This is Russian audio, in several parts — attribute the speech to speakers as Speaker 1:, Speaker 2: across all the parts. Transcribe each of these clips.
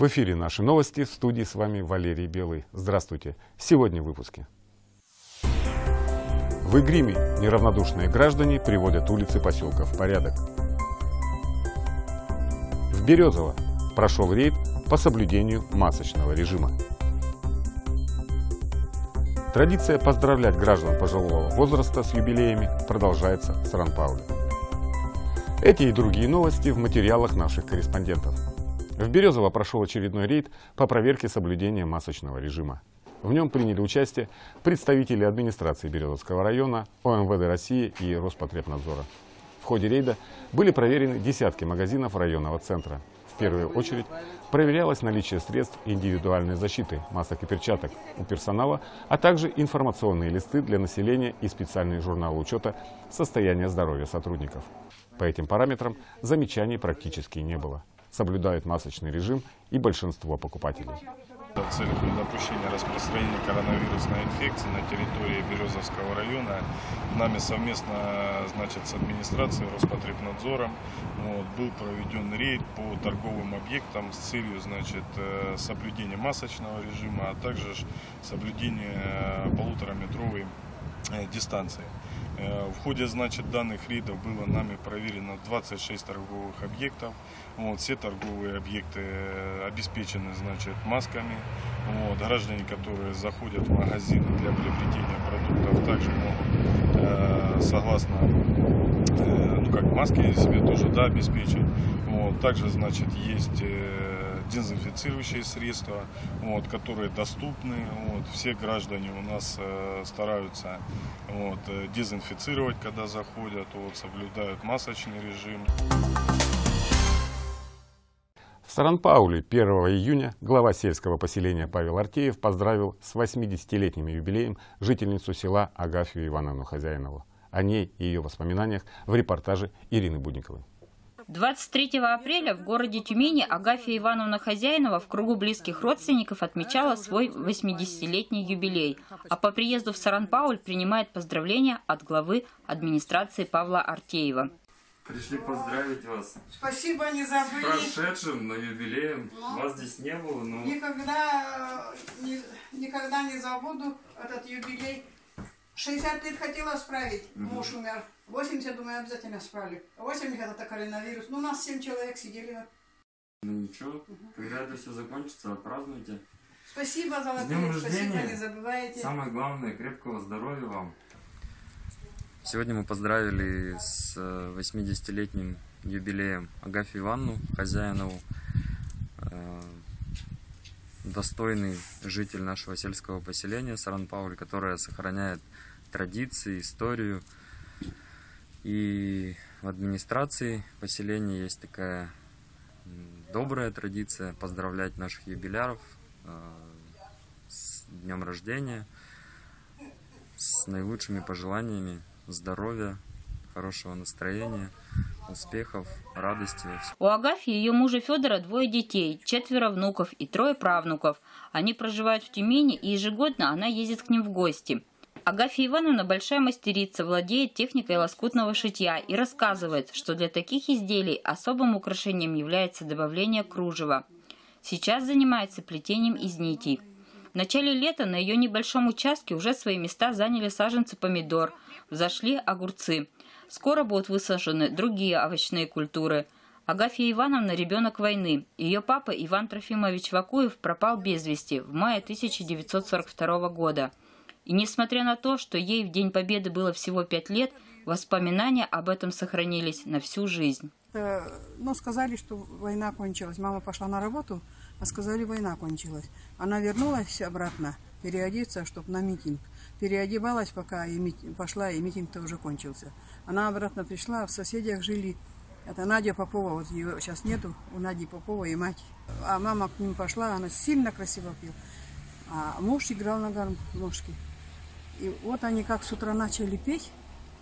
Speaker 1: В эфире наши новости. В студии с вами Валерий Белый. Здравствуйте. Сегодня в выпуске. В Игриме неравнодушные граждане приводят улицы поселка в порядок. В Березово прошел рейд по соблюдению масочного режима. Традиция поздравлять граждан пожилого возраста с юбилеями продолжается в Сан-Пауле. Эти и другие новости в материалах наших корреспондентов. В Березово прошел очередной рейд по проверке соблюдения масочного режима. В нем приняли участие представители администрации Березовского района, ОМВД России и Роспотребнадзора. В ходе рейда были проверены десятки магазинов районного центра. В первую очередь проверялось наличие средств индивидуальной защиты, масок и перчаток у персонала, а также информационные листы для населения и специальный журнал учета состояния здоровья сотрудников. По этим параметрам замечаний практически не было. Соблюдают масочный режим и большинство покупателей.
Speaker 2: В целях недопущения распространения коронавирусной инфекции на территории Березовского района нами совместно значит, с администрацией Роспотребнадзором вот, был проведен рейд по торговым объектам с целью значит, э, соблюдения масочного режима, а также соблюдения э, полутораметровой э, дистанции. В ходе значит, данных рейдов было нами проверено 26 торговых объектов. Вот, все торговые объекты обеспечены значит, масками. Вот, граждане, которые заходят в магазины для приобретения продуктов, также могут, э, согласно, э, ну как маски себе тоже да, обеспечить. Вот, также значит, есть э, дезинфицирующие средства, вот, которые доступны. Вот, все граждане у нас э, стараются вот, э, дезинфицировать, когда заходят, вот, соблюдают масочный режим.
Speaker 1: В Саран-Пауле 1 июня глава сельского поселения Павел Артеев поздравил с 80-летним юбилеем жительницу села Агафью Ивановну Хозяинову. О ней и ее воспоминаниях в репортаже Ирины Будниковой.
Speaker 3: 23 апреля в городе Тюмени Агафья Ивановна Хозяинова в кругу близких родственников отмечала свой 80-летний юбилей, а по приезду в Саран-Пауль принимает поздравления от главы администрации Павла Артеева.
Speaker 4: Пришли поздравить вас.
Speaker 5: Спасибо, не забыли.
Speaker 4: С прошедшим, но юбилеем. Ну, вас здесь не было, но...
Speaker 5: Никогда, не, никогда не забуду этот юбилей. 60 лет хотела справить, угу. муж умер. 80, думаю, обязательно справлю. 80 это коронавирус. Ну, у нас 7 человек сидели.
Speaker 4: Ну ничего, угу. когда это все закончится, отпразднуйте.
Speaker 5: Спасибо за
Speaker 4: Днем
Speaker 5: спасибо, не забывайте.
Speaker 4: Самое главное, крепкого здоровья вам. Сегодня мы поздравили с 80-летним э, юбилеем Агафью Ивановну Хозяинову, э, достойный житель нашего сельского поселения Саран-Пауль, которая сохраняет традиции, историю. И в администрации поселения есть такая добрая традиция поздравлять наших юбиляров э, с днем рождения, с наилучшими пожеланиями здоровья, хорошего настроения, успехов, радости.
Speaker 3: У Агафьи и ее мужа Федора двое детей, четверо внуков и трое правнуков. Они проживают в Тюмени, и ежегодно она ездит к ним в гости. Агафья Ивановна большая мастерица, владеет техникой лоскутного шитья и рассказывает, что для таких изделий особым украшением является добавление кружева. Сейчас занимается плетением из нитей. В начале лета на ее небольшом участке уже свои места заняли саженцы помидор, взошли огурцы. Скоро будут высажены другие овощные культуры. Агафья Ивановна – ребенок войны. Ее папа Иван Трофимович Вакуев пропал без вести в мае 1942 года. И несмотря на то, что ей в День Победы было всего пять лет, воспоминания об этом сохранились на всю жизнь.
Speaker 5: Э, ну, сказали, что война кончилась. Мама пошла на работу, а сказали, война кончилась. Она вернулась обратно переодеться, чтобы на митинг. Переодевалась, пока и митинг, пошла, и митинг-то уже кончился. Она обратно пришла, в соседях жили. Это Надя Попова, вот ее сейчас нету, у Нади Попова и мать. А мама к ним пошла, она сильно красиво пела. А муж играл на гармошке. И вот они как с утра начали петь,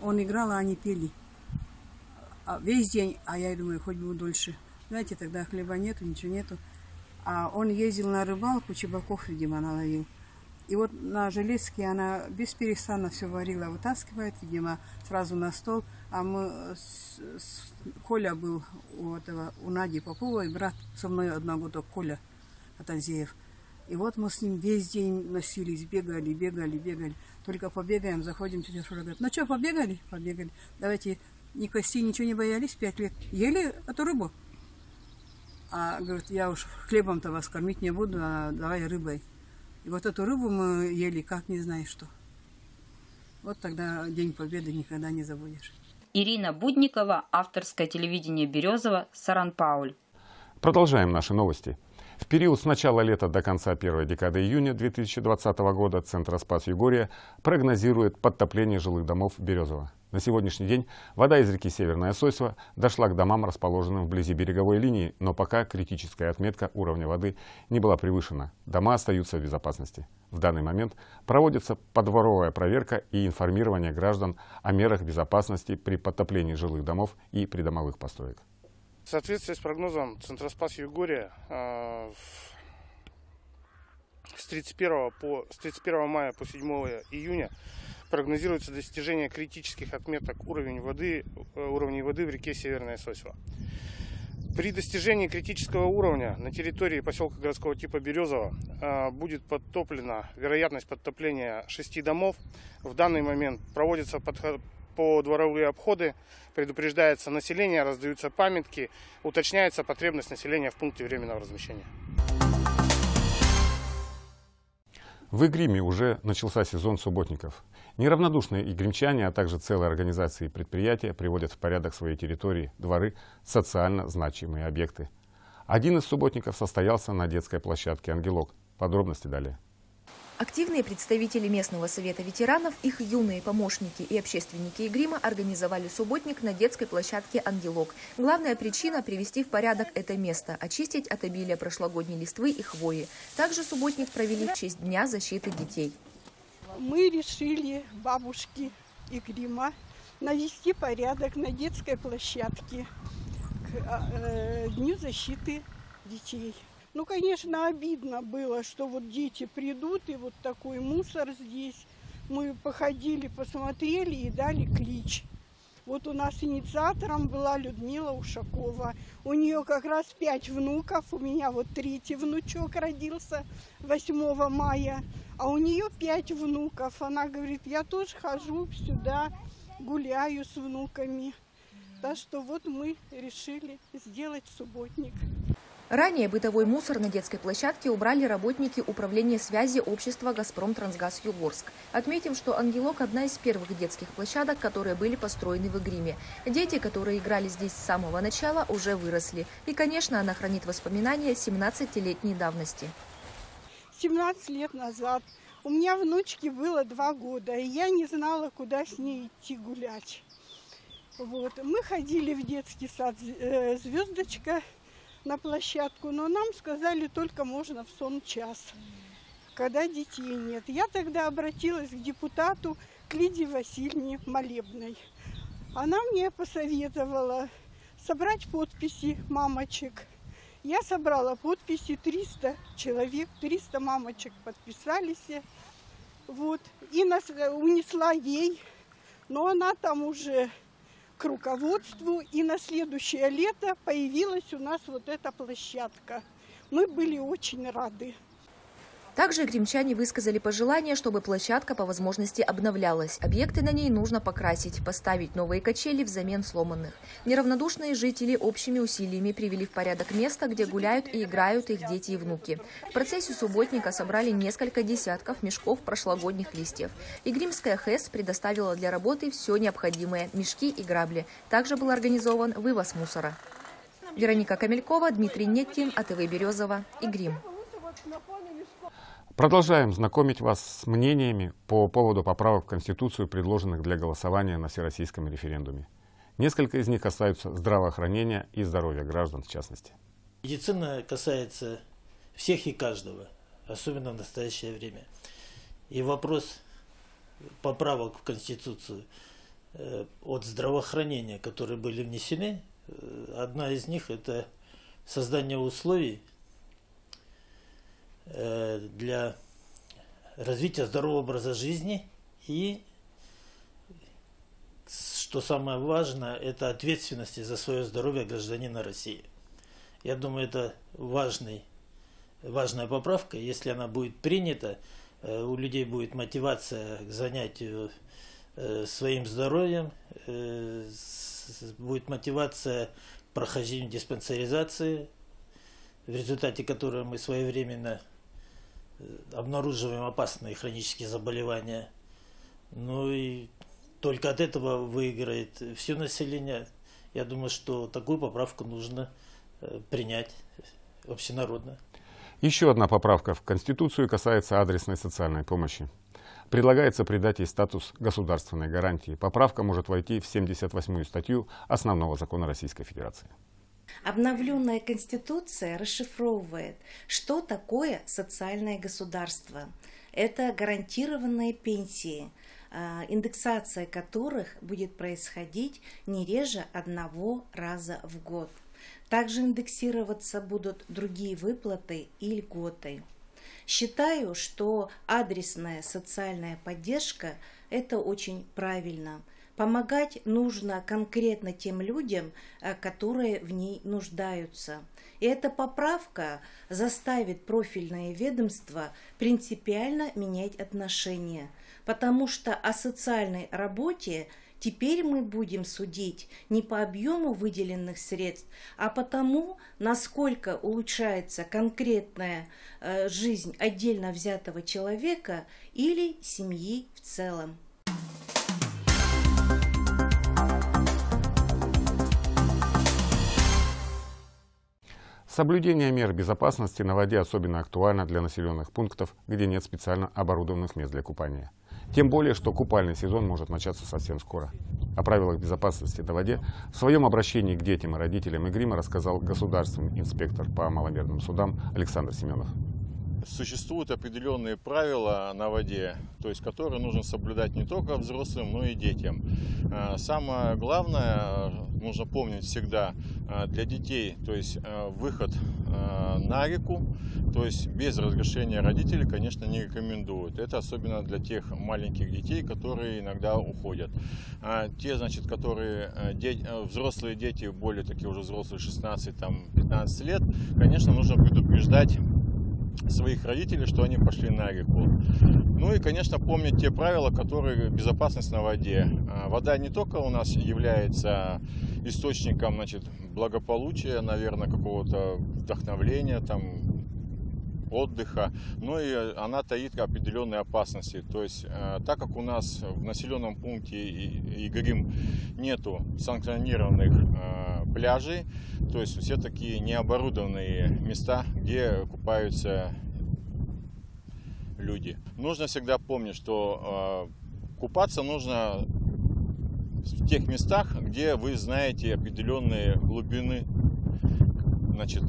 Speaker 5: он играл, а они пели. А весь день, а я думаю, хоть бы дольше. Знаете, тогда хлеба нету, ничего нету. А он ездил на рыбалку, чебаков, видимо, наловил. И вот на Железке она без перестана все варила, вытаскивает, видимо, сразу на стол. А мы, с, с, Коля был у этого, у Нади Поповой, брат со мной одного года, Коля. Атанзеев. И вот мы с ним весь день носились, бегали, бегали, бегали. Только побегаем, заходим, тетя Шура говорит, ну что, побегали? Побегали. Давайте ни кости, ничего не боялись, пять лет. Ели эту рыбу? А говорит, я уж хлебом-то вас кормить не буду, а давай рыбой. И вот эту рыбу мы ели, как не знаешь что. Вот тогда День Победы никогда не забудешь.
Speaker 3: Ирина Будникова, авторское телевидение Березова, Саран-Пауль.
Speaker 1: Продолжаем наши новости. В период с начала лета до конца первой декады июня 2020 года Центр Спас Югория прогнозирует подтопление жилых домов Березово. На сегодняшний день вода из реки Северная Сосьва дошла к домам, расположенным вблизи береговой линии, но пока критическая отметка уровня воды не была превышена. Дома остаются в безопасности. В данный момент проводится подворовая проверка и информирование граждан о мерах безопасности при подтоплении жилых домов и придомовых построек.
Speaker 6: В соответствии с прогнозом Центроспас Югория э, с 31, по, с 31 мая по 7 июня прогнозируется достижение критических отметок уровень воды, э, уровней воды в реке Северная Сосьва. При достижении критического уровня на территории поселка городского типа Березово э, будет подтоплена вероятность подтопления шести домов. В данный момент проводятся подход, по дворовые обходы, предупреждается население, раздаются памятки, уточняется потребность населения в пункте временного размещения.
Speaker 1: В Игриме уже начался сезон субботников. Неравнодушные игримчане, а также целые организации и предприятия приводят в порядок своей территории, дворы, социально значимые объекты. Один из субботников состоялся на детской площадке «Ангелок». Подробности далее.
Speaker 7: Активные представители местного совета ветеранов, их юные помощники и общественники Игрима организовали субботник на детской площадке «Ангелок». Главная причина – привести в порядок это место, очистить от обилия прошлогодней листвы и хвои. Также субботник провели в честь Дня защиты детей.
Speaker 8: Мы решили, бабушки Игрима, навести порядок на детской площадке к э, Дню защиты детей. Ну, конечно, обидно было, что вот дети придут, и вот такой мусор здесь. Мы походили, посмотрели и дали клич. Вот у нас инициатором была Людмила Ушакова. У нее как раз пять внуков. У меня вот третий внучок родился 8 мая. А у нее пять внуков. Она говорит, я тоже хожу сюда, гуляю с внуками. Так что вот мы решили сделать субботник.
Speaker 7: Ранее бытовой мусор на детской площадке убрали работники управления связи общества «Газпром Трансгаз Югорск». Отметим, что «Ангелок» – одна из первых детских площадок, которые были построены в Игриме. Дети, которые играли здесь с самого начала, уже выросли. И, конечно, она хранит воспоминания 17-летней давности.
Speaker 8: 17 лет назад у меня внучке было два года, и я не знала, куда с ней идти гулять. Вот. Мы ходили в детский сад э, «Звездочка», на площадку, но нам сказали, только можно в сон час, когда детей нет. Я тогда обратилась к депутату к Лидии Васильевне Молебной. Она мне посоветовала собрать подписи мамочек. Я собрала подписи, 300 человек, 300 мамочек подписались. Вот. И нас, унесла ей, но она там уже к руководству, и на следующее лето появилась у нас вот эта площадка. Мы были очень рады.
Speaker 7: Также гримчане высказали пожелание, чтобы площадка по возможности обновлялась. Объекты на ней нужно покрасить, поставить новые качели взамен сломанных. Неравнодушные жители общими усилиями привели в порядок место, где гуляют и играют их дети и внуки. В процессе субботника собрали несколько десятков мешков прошлогодних листьев. И Гримская ХЭС предоставила для работы все необходимое – мешки и грабли. Также был организован вывоз мусора. Вероника Камелькова, Дмитрий Неткин, АТВ Березова и Грим.
Speaker 1: Продолжаем знакомить вас с мнениями по поводу поправок в Конституцию, предложенных для голосования на Всероссийском референдуме. Несколько из них касаются здравоохранения и здоровья граждан в частности.
Speaker 9: Медицина касается всех и каждого, особенно в настоящее время. И вопрос поправок в Конституцию э, от здравоохранения, которые были внесены, э, одна из них это создание условий для развития здорового образа жизни и, что самое важное, это ответственности за свое здоровье гражданина России. Я думаю, это важный важная поправка. Если она будет принята, э, у людей будет мотивация к занятию э, своим здоровьем, э, будет мотивация к прохождению диспансеризации, в результате которой мы своевременно обнаруживаем опасные хронические заболевания. Ну и только от этого выиграет все население. Я думаю, что такую поправку нужно принять общенародно.
Speaker 1: Еще одна поправка в Конституцию касается адресной социальной помощи. Предлагается придать ей статус государственной гарантии. Поправка может войти в 78-ю статью Основного закона Российской Федерации.
Speaker 10: Обновленная Конституция расшифровывает, что такое социальное государство. Это гарантированные пенсии, а, индексация которых будет происходить не реже одного раза в год. Также индексироваться будут другие выплаты и льготы. Считаю, что адресная социальная поддержка – это очень правильно. Помогать нужно конкретно тем людям, э, которые в ней нуждаются. И эта поправка заставит профильное ведомство принципиально менять отношения, потому что о социальной работе – Теперь мы будем судить не по объему выделенных средств, а по тому, насколько улучшается конкретная э, жизнь отдельно взятого человека или семьи в целом.
Speaker 1: Соблюдение мер безопасности на воде особенно актуально для населенных пунктов, где нет специально оборудованных мест для купания. Тем более, что купальный сезон может начаться совсем скоро. О правилах безопасности на воде в своем обращении к детям и родителям Игрима рассказал государственный инспектор по маломерным судам Александр Семенов.
Speaker 11: Существуют определенные правила на воде, то есть которые нужно соблюдать не только взрослым, но и детям. А, самое главное, нужно помнить всегда а, для детей, то есть а, выход на реку, то есть без разрешения родителей, конечно, не рекомендуют. Это особенно для тех маленьких детей, которые иногда уходят. Те, значит, которые дети, взрослые дети, более такие уже взрослые 16-15 лет, конечно, нужно предупреждать своих родителей, что они пошли на реку. Ну и, конечно, помнить те правила, которые безопасность на воде. А, вода не только у нас является источником значит, благополучия, наверное, какого-то вдохновления, там, отдыха, но и она таит определенные опасности. То есть, э, так как у нас в населенном пункте Игорим нету санкционированных э, пляжей, то есть все такие необорудованные места, где купаются люди. Нужно всегда помнить, что э, купаться нужно в тех местах, где вы знаете определенные глубины, значит,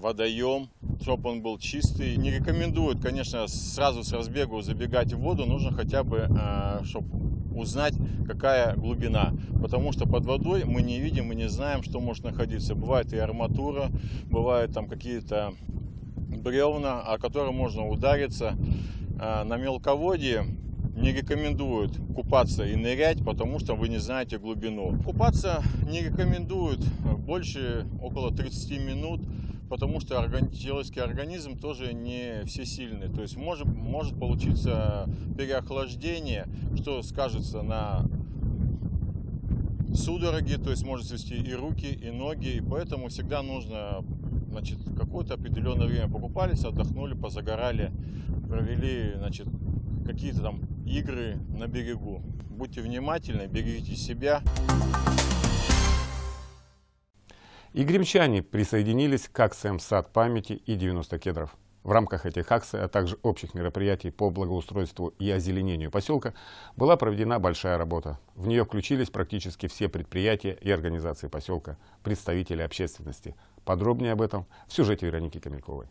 Speaker 11: водоем, чтобы он был чистый. Не рекомендуют, конечно, сразу с разбегу забегать в воду, нужно хотя бы, а, чтобы узнать, какая глубина. Потому что под водой мы не видим и не знаем, что может находиться. Бывает и арматура, бывают там какие-то бревна, о которые можно удариться. А, на мелководье не рекомендуют купаться и нырять, потому что вы не знаете глубину. Купаться не рекомендуют больше около 30 минут потому что человеческий организм тоже не всесильный. То есть может, может получиться переохлаждение, что скажется на судороги, то есть может свести и руки, и ноги, и поэтому всегда нужно значит, какое-то определенное время покупались, отдохнули, позагорали, провели значит, какие-то там игры на берегу. Будьте внимательны, берегите себя.
Speaker 1: И гремчане присоединились к акциям «Сад памяти» и «90 кедров». В рамках этих акций, а также общих мероприятий по благоустройству и озеленению поселка была проведена большая работа. В нее включились практически все предприятия и организации поселка, представители общественности. Подробнее об этом в сюжете Вероники Камельковой.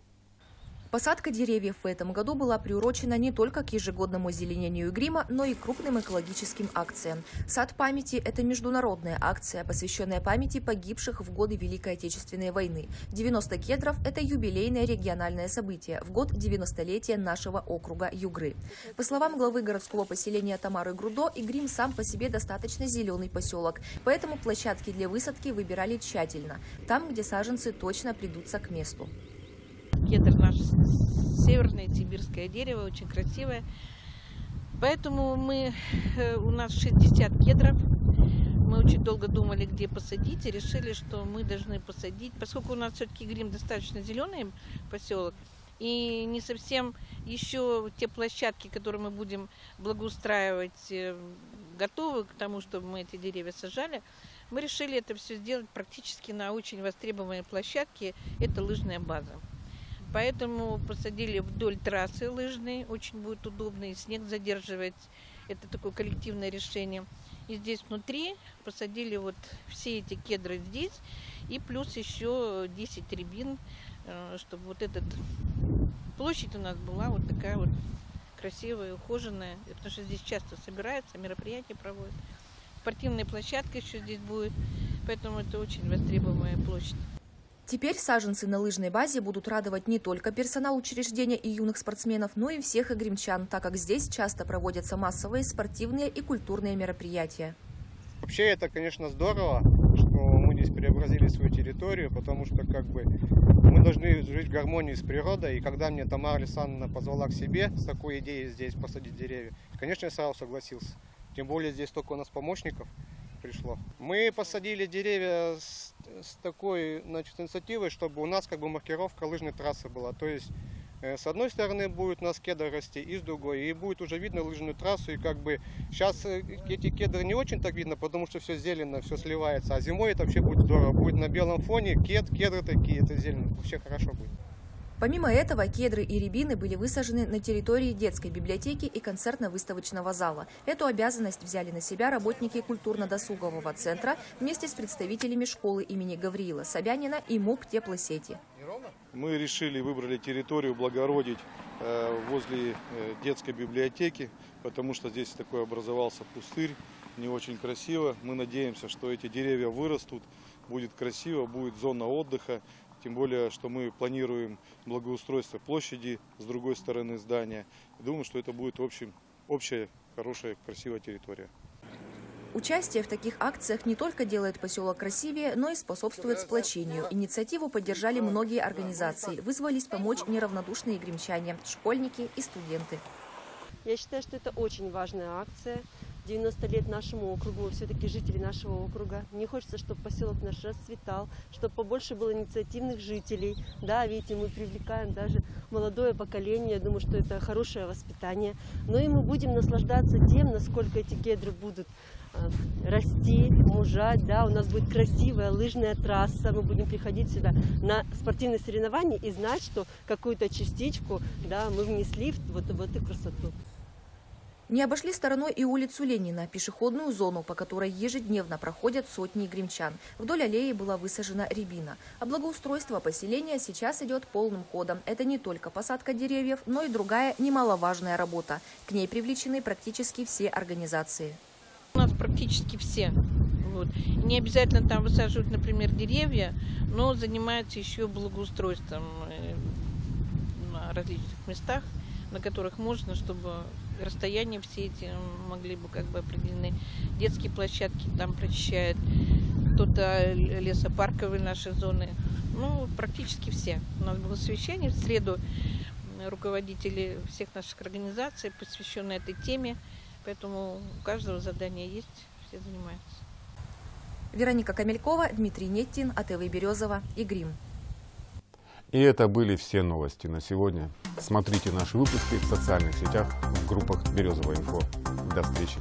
Speaker 7: Посадка деревьев в этом году была приурочена не только к ежегодному озеленению грима, но и крупным экологическим акциям. Сад памяти – это международная акция, посвященная памяти погибших в годы Великой Отечественной войны. 90 кедров – это юбилейное региональное событие в год 90-летия нашего округа Югры. По словам главы городского поселения Тамары Грудо, Игрим сам по себе достаточно зеленый поселок, поэтому площадки для высадки выбирали тщательно, там, где саженцы точно придутся к месту.
Speaker 12: Северное сибирское дерево, очень красивое. Поэтому мы, э, у нас 60 кедров. Мы очень долго думали, где посадить, и решили, что мы должны посадить, поскольку у нас все-таки Грим достаточно зеленый поселок, и не совсем еще те площадки, которые мы будем благоустраивать, э, готовы к тому, чтобы мы эти деревья сажали. Мы решили это все сделать практически на очень востребованной площадке. Это лыжная база. Поэтому посадили вдоль трассы лыжной, очень будет удобно, и снег задерживать. Это такое коллективное решение. И здесь внутри посадили вот все эти кедры здесь, и плюс еще 10 рябин, э, чтобы вот этот площадь у нас была вот такая вот красивая, ухоженная, потому что здесь часто собираются, мероприятия проводят. Спортивная площадка еще здесь будет, поэтому это очень востребованная площадь.
Speaker 7: Теперь саженцы на лыжной базе будут радовать не только персонал учреждения и юных спортсменов, но и всех игримчан, так как здесь часто проводятся массовые спортивные и культурные мероприятия.
Speaker 13: Вообще это, конечно, здорово, что мы здесь преобразили свою территорию, потому что как бы мы должны жить в гармонии с природой. И когда мне Тамара Александровна позвала к себе с такой идеей здесь посадить деревья, конечно, я сразу согласился. Тем более здесь только у нас помощников пришло. Мы посадили деревья с, с такой значит, инициативой, чтобы у нас как бы маркировка лыжной трассы была. То есть э, с одной стороны будет у нас кедр расти, и с другой. И будет уже видно лыжную трассу. И как бы сейчас э, эти кедры не очень так видно, потому что все зелено, все сливается. А зимой это вообще будет здорово. Будет на белом фоне кед, кедры такие, это зелено. Вообще хорошо будет.
Speaker 7: Помимо этого, кедры и рябины были высажены на территории детской библиотеки и концертно-выставочного зала. Эту обязанность взяли на себя работники культурно-досугового центра вместе с представителями школы имени Гавриила Собянина и МУП теплосети.
Speaker 2: Мы решили, выбрали территорию благородить э, возле э, детской библиотеки, потому что здесь такой образовался пустырь, не очень красиво. Мы надеемся, что эти деревья вырастут, будет красиво, будет зона отдыха. Тем более, что мы планируем благоустройство площади с другой стороны здания. Думаю, что это будет в общем, общая, хорошая, красивая территория.
Speaker 7: Участие в таких акциях не только делает поселок красивее, но и способствует сплочению. Инициативу поддержали многие организации. Вызвались помочь неравнодушные гремчане, школьники и студенты.
Speaker 14: Я считаю, что это очень важная акция. 90 лет нашему округу, все-таки жители нашего округа. Мне хочется, чтобы поселок наш расцветал, чтобы побольше было инициативных жителей. Да, видите, мы привлекаем даже молодое поколение. Я думаю, что это хорошее воспитание. Но и мы будем наслаждаться тем, насколько эти кедры будут э, расти, мужать, да, у нас будет красивая лыжная трасса, мы будем приходить сюда на спортивные соревнования и знать, что какую-то частичку, да, мы внесли в вот, в эту красоту.
Speaker 7: Не обошли стороной и улицу Ленина, пешеходную зону, по которой ежедневно проходят сотни гремчан. Вдоль аллеи была высажена рябина. А благоустройство поселения сейчас идет полным ходом. Это не только посадка деревьев, но и другая немаловажная работа. К ней привлечены практически все организации.
Speaker 12: У нас практически все. Вот. Не обязательно там высаживают, например, деревья, но занимаются еще благоустройством э, на различных местах, на которых можно, чтобы расстояния все эти могли бы как бы определены. Детские площадки там прочищают, кто-то лесопарковые наши зоны. Ну, практически все. У нас было совещание в среду руководители всех наших организаций, посвященные этой теме. Поэтому у каждого задание есть, все занимаются.
Speaker 7: Вероника Камелькова, Дмитрий Неттин, АТВ Березова и Грим.
Speaker 1: И это были все новости на сегодня. Смотрите наши выпуски в социальных сетях, в группах Березовая инфо. До встречи.